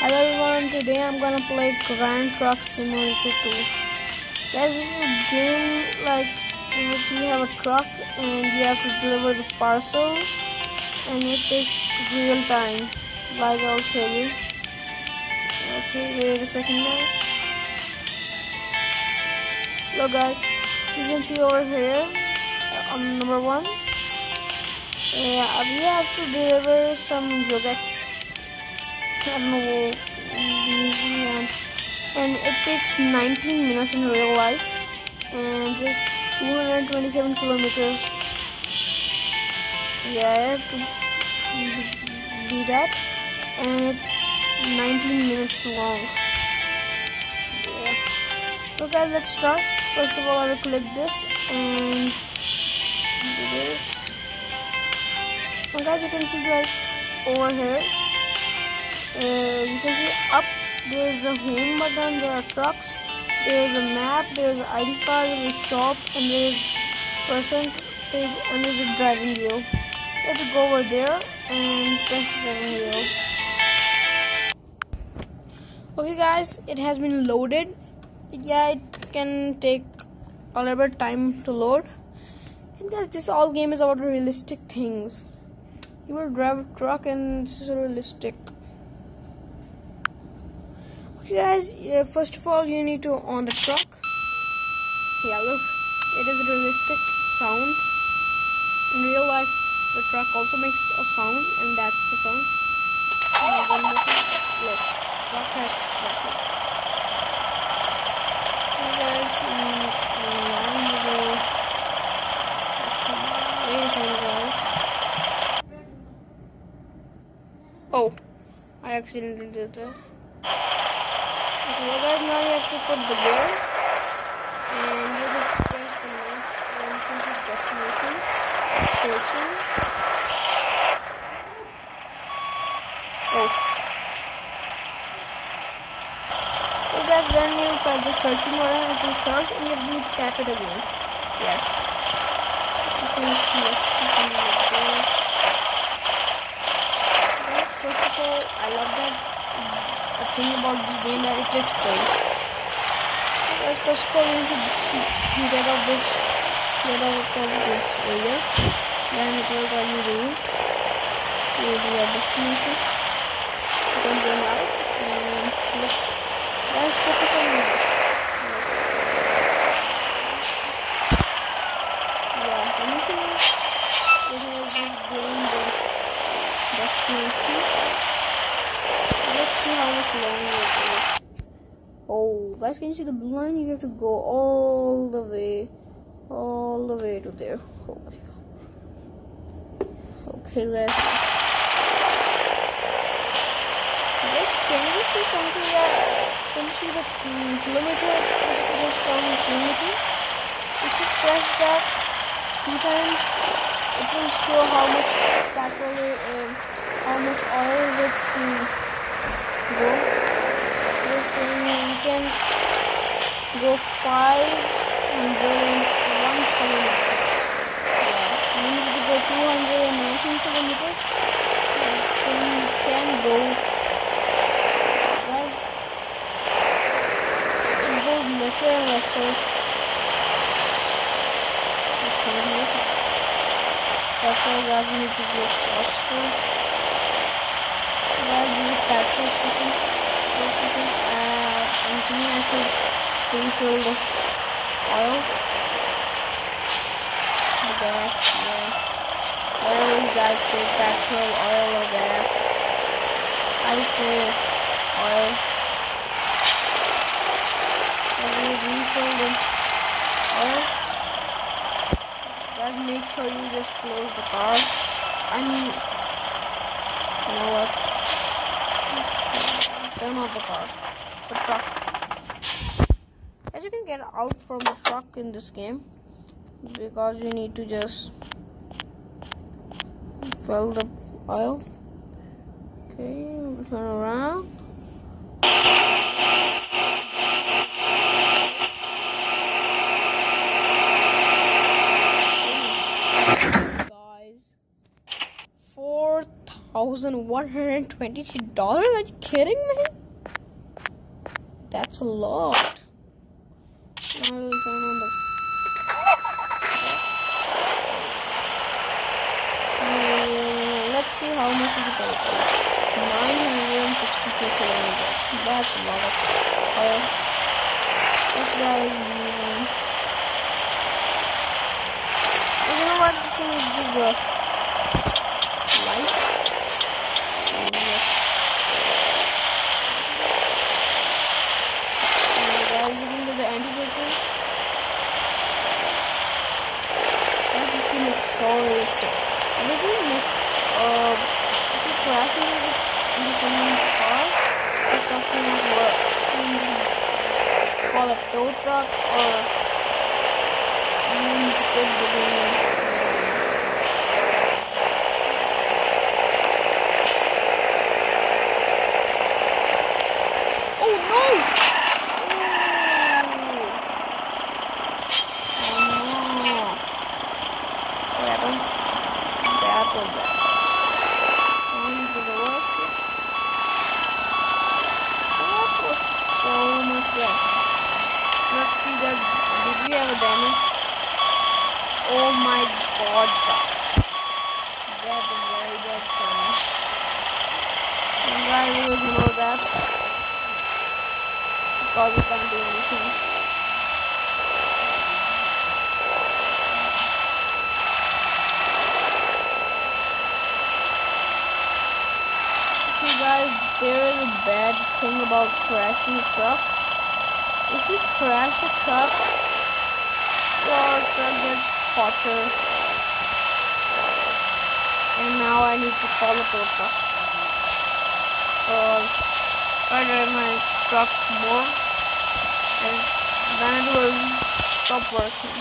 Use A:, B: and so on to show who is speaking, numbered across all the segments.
A: Hello everyone, today I'm gonna play Grand Truck Simulator 2. Guys, this is a game like in which you have a truck and you have to deliver the parcels and it takes real time. Like I'll show you. Okay, wait a second guys. Look guys, you can see over here uh, on number one. Yeah, we have to deliver some yogurts Don't know and it takes 19 minutes in real life and it's 227 kilometers. Yeah I have to do that and it's 19 minutes long. Yeah. Guys let's start. First of all I will click this and do this. And guys you can see like over here uh, you can see up there is a home button there are trucks there is a map there is an id card there is a shop and there is person and there is a driving wheel. You have to go over there and press the driving wheel. Okay guys it has been loaded. Yeah it can take a little bit time to load. And guys this all game is about realistic things. You will drive a truck and this is realistic guys yeah, first of all you need to on the truck. Yeah look it is a realistic sound. In real life the truck also makes a sound and that's the sound. Now one more thing. Look truck has started hey guys now you will wait a second guys. Oh I accidentally did that Okay guys, now you have to put the gear and um, oh. you have to press the link and you can see destination, searching. Oh. So guys, when you press the searching button, it will search and you have to tap it again. Yeah. You can see it. You can like this. Guys, first of all, I love that the thing about this game that it is free. Guys, first of all, you should get out this, get out of this area. Then it will tell you route to your destination. You can run out and look. Guys, focus on me. Yeah, can you see? It is just going the destination Oh, guys, can you see the blue line? You have to go all the way, all the way to there. Oh my god. Okay, guys. Guys, can you see something that, can you see the um, kilometer? It is counting kilometer. If you press that two times, it will show how much petrol, uh, how much oil is it to go. Listen we can go five and go one kilometer yeah we need to go 219 kilometers. So we can go. Guys it goes lesser and lesser. That's why guys need to go faster is petrol station. Petrol station. Uh, I'm thinking I should refill the oil. The gas, yeah. Whatever you guys say, petrol, oil, or gas. I say oil. I will refill the oil. Guys, make sure you just close the car. I mean, you know what? Turn off the car, the truck. As you can get out from the truck in this game because you need to just fill the oil. Okay, turn around. Guys, 4,000 $1,122? Are you kidding me? That's a lot. The Uh, let's see how much it go to. 962 kilometers. That's a lot of oil. This guy is moving. You know what? We can do the light. And, uh, and guys, you can do the antidote. Guys, this game is so realistic. And if you uh, if you crash into, someone's car, truck will work. Call a tow truck or need to quit the game. Oh no! Oh no! What happened? That was bad. Going to the worst. That was so much bad. Let's see that. Did we have a damage? Oh my god, guys. That's a very bad sign. And guys, we will ignore that. Because we can't do anything. Okay guys, there is a bad thing about crashing a truck. If you crash a truck, your truck gets hotter. And now I need to call a tow truck. Because I drive my truck more and then it will stop working.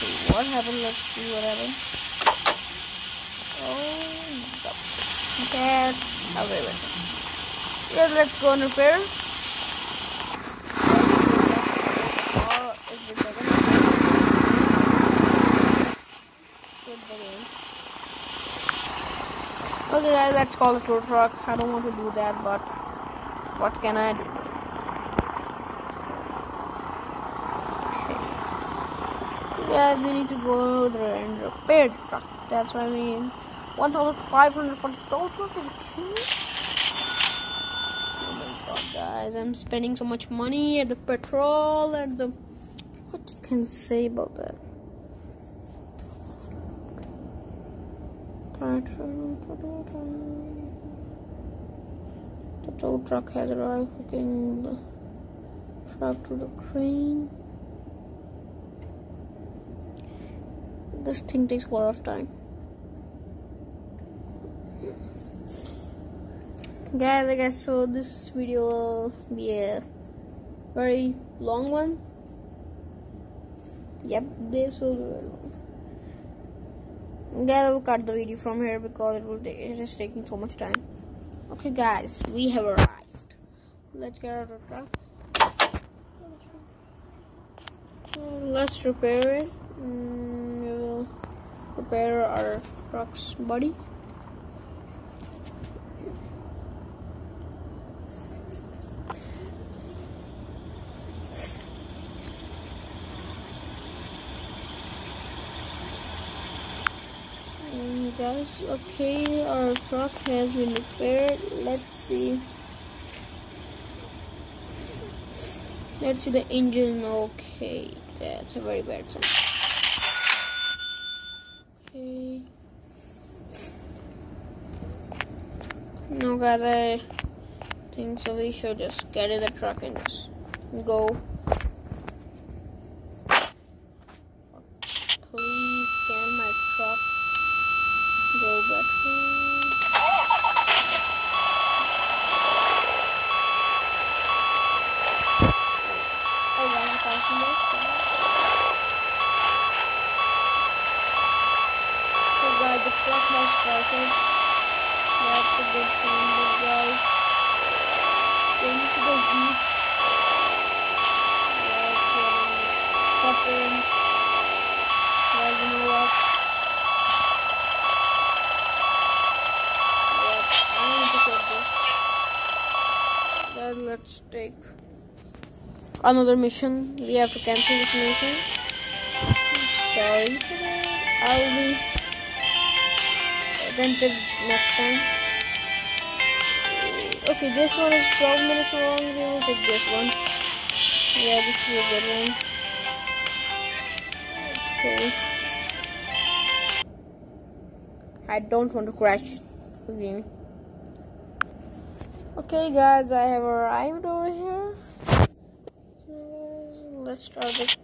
A: Okay, what happened? Let's see what happened. Oh, that's a very. Yeah, let's go and repair. Okay, guys, let's call the tow truck. I don't want to do that, but what can I do? Okay. Guys, we need to go there and repair the truck. That's what I mean. 1,500 for the tow truck? Are you kidding me? Oh my god, guys, I'm spending so much money at the petrol, at the. What you can say about that? The tow truck has arrived, hooking the truck to the crane. This thing takes a lot of time. Guys, I guess so. This video will be a very long one. Yep, this will be very long. Guys, I will cut the video from here because it will take, it is taking so much time. Okay, guys, we have arrived. Let's get out of the truck. Let's repair it. Mm, we will repair our truck's body. Guys, okay, our truck has been repaired. Let's see. Let's see the engine. Okay, that's a very bad sign. Okay. No, guys, I think so. We should just get in the truck and just go. Please scan my truck. Go back home. Oh, there's a passenger. So guys, the truck has started. That's a good thing, but guys, can you see the heat? Yeah, it's getting suffering. Guys, you know what? let's take another mission. We have to cancel this mission. Sorry for that. I'll be attentive next time. Okay, this one is 12 minutes long. We will take this one. Yeah, this is a good one. Okay. I don't want to crash again. Okay, guys, I have arrived over here. Let's start it.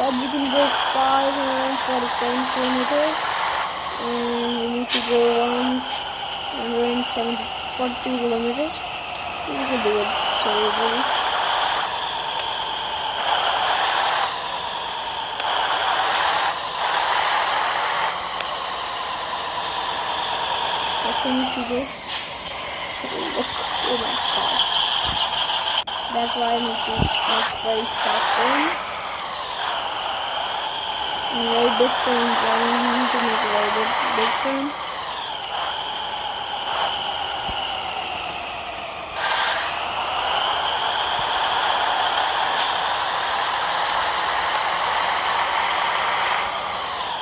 A: go 547 kilometers. And you need to go 142 kilometers. You can do it. So easily can you see this? Look, oh my god. That's why I need to make very sharp things very big turns. I need to make a very big, big turn.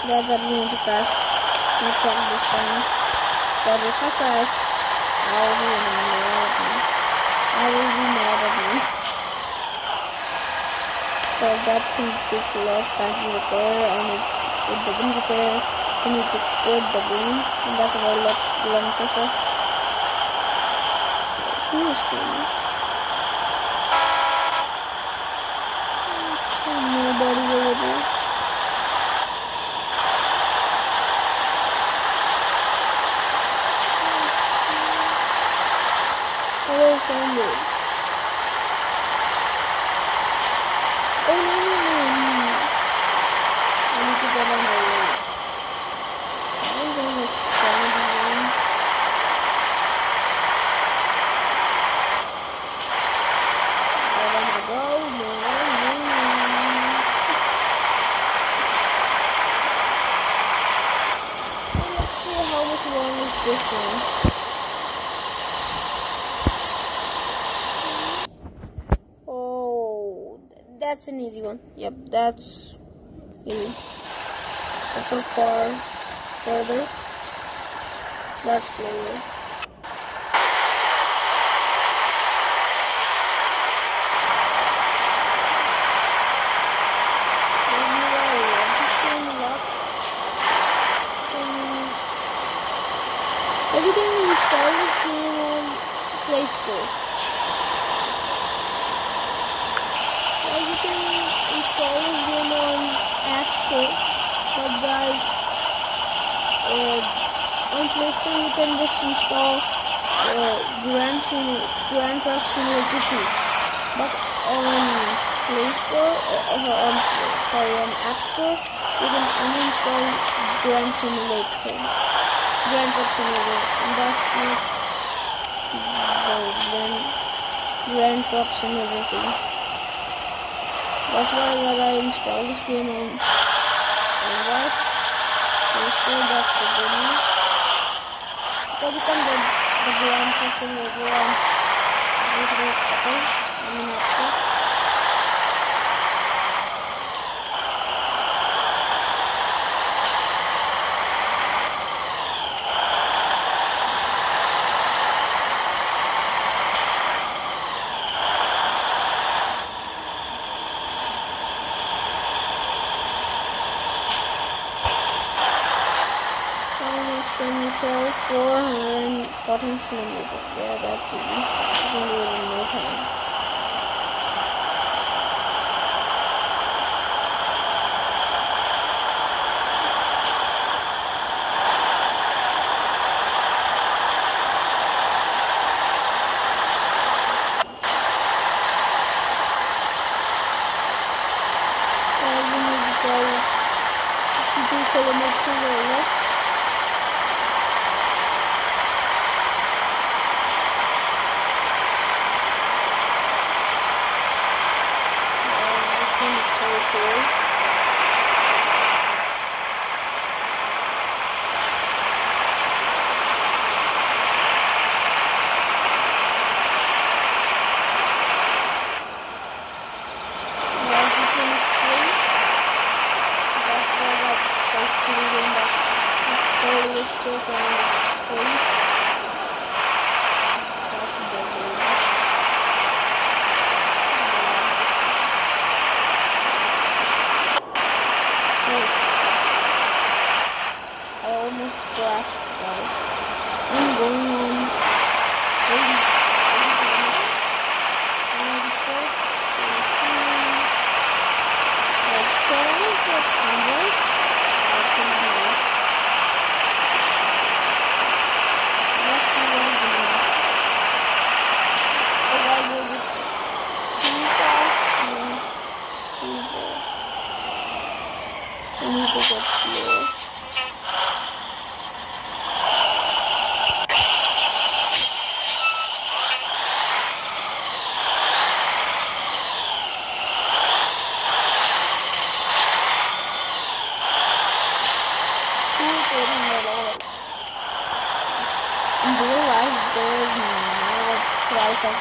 A: Guys, I want to my truck this if I crash, I will be mad at me. I will be mad at me. So that thing takes a lot of time to repair and if it doesn't repair you need to quit the game and that's a very long process. Who is killing Nobody over there. Hello, Sandy. this one. Oh, that's an easy one. Yep, that's easy. That's so far further. That's clear. Everything we install game on Play. Now you can install this game on App Store. But guys, uh, on Play Store you can just install uh, Grand, Grand Truck Simulator 2. But on Play Store, uh, uh, on, sorry, on App Store, you can uninstall Grand Simulator. Grand Truck Simulator. And that's not the rent, rent trucks and everything. That's why I installed this game on Android. Play Store, that's the good one. Because you can get the grand section over on this Apple and the App Store. How much can you tell? 414 kilometers. Yeah, that's easy. You can do it in no time.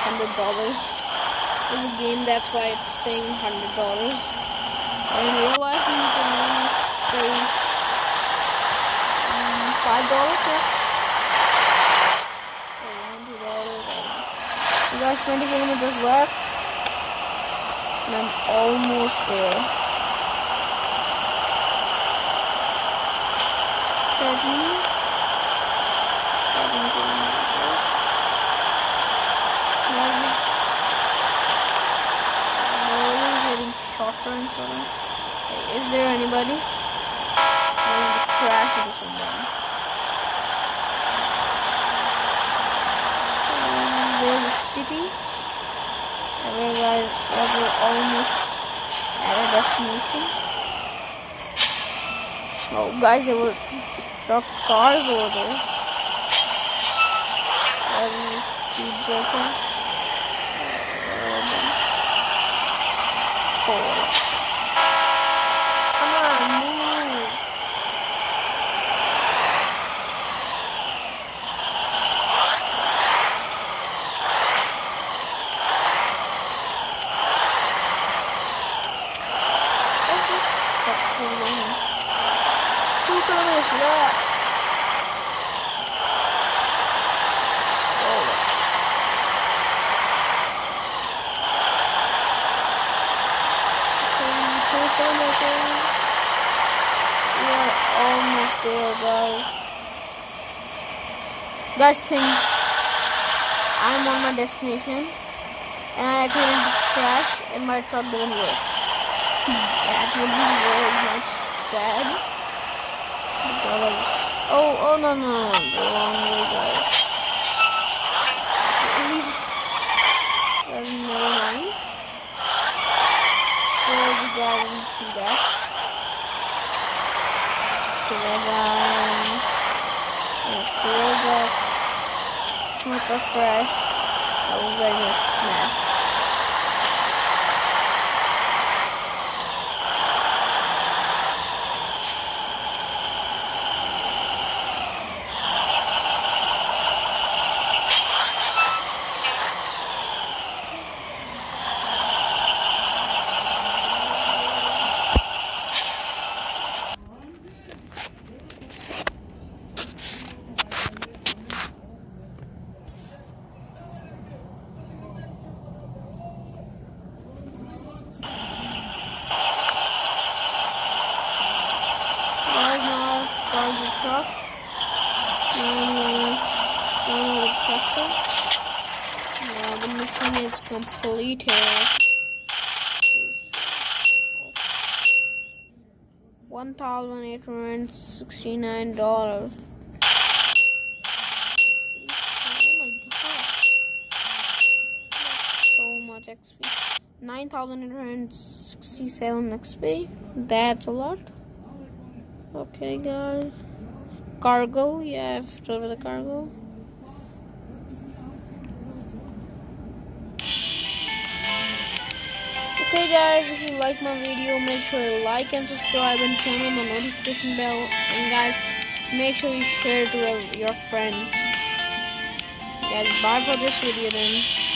A: Hundred dollars. It's a game, that's why it's saying hundred dollars. In real life, you can pay um, five dollars max. You guys, 20 kilometers left, and I'm almost there. 13, 13 kilometers left. Now this road is getting shorter and shorter. Hey, Is there anybody? I'm going to crash into somebody. Um, there's a city. I realize that we're almost at a destination. Oh, guys, there were are cars over there. That is speed breaker. Um, four. Come on, move. That's just such a cool game. Two kilometers left. Forward. Okay, two kilometers. We are almost there, guys. Guys, think I'm on my destination, and I accidentally crashed, and my truck didn't work. That would be very much bad. Because oh oh no no no the wrong way guys. Uh, never mind. Suppose you guys didn't see that. Okay, then um, That my car. I was very much mad. $169. XP. 9,867 XP. That's a lot. Okay, guys. Cargo. Yeah, I've delivered the cargo. Okay, guys, if you like my video, make sure to like and subscribe and turn on the notification bell. And, guys, make sure you share it to your friends. Guys, bye for this video then.